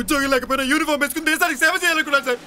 ఉద్యోగం లేకపోయినా యూనిఫామ్ వేసుకుని దేశానికి సేవ చేయాలనుకున్నాను సార్.